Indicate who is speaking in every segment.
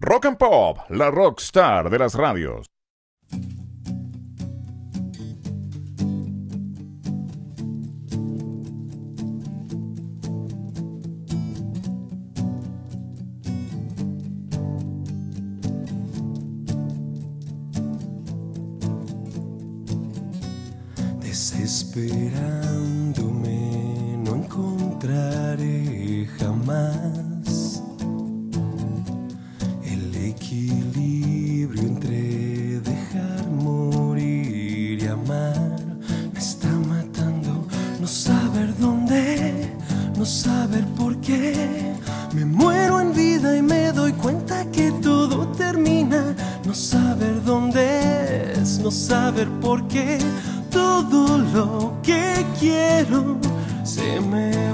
Speaker 1: Rock and Pop, la rockstar de las radios.
Speaker 2: Desesperándome no encontraré jamás saber por qué. Me muero en vida y me doy cuenta que todo termina. No saber dónde es, no saber por qué. Todo lo que quiero se me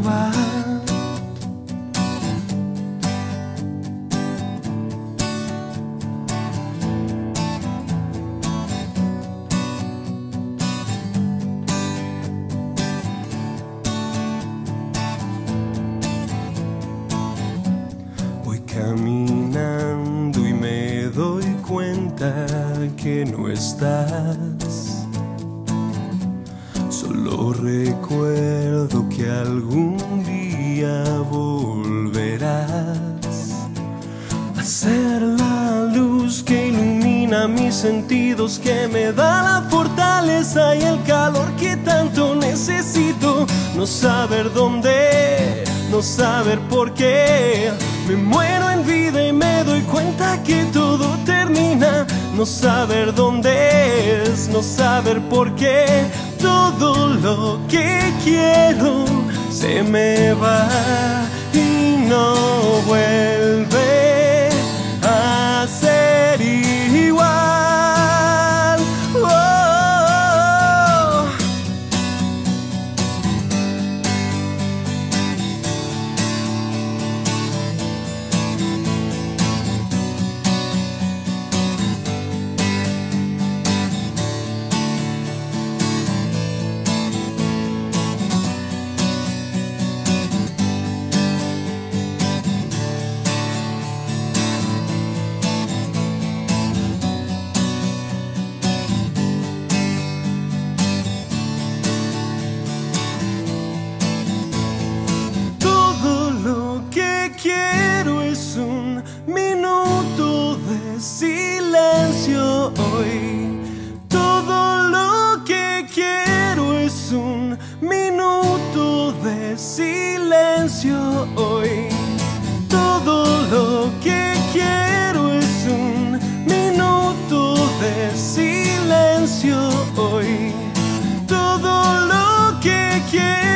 Speaker 2: caminando y me doy cuenta que no estás. Solo recuerdo que algún día volverás a ser la luz que ilumina mis sentidos, que me da la fortaleza y el calor que tanto necesito. No saber dónde, no saber por qué. Me muero en vida y me doy cuenta que todo termina. No saber dónde es, no saber por qué. Todo lo que quiero se me va y no vuelve hoy. Todo lo que quiero es un minuto de silencio hoy. Todo lo que quiero es un minuto de silencio hoy. Todo lo que quiero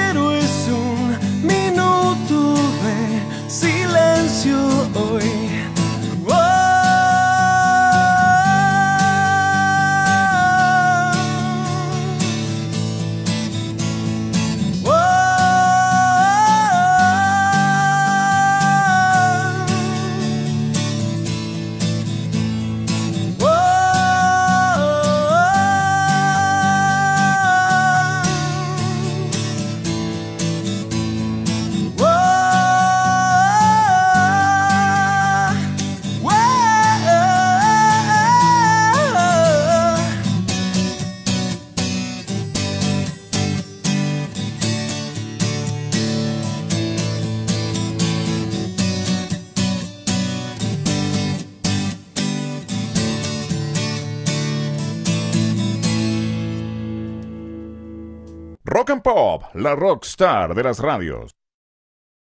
Speaker 1: Rock and Pop, la rockstar de las radios.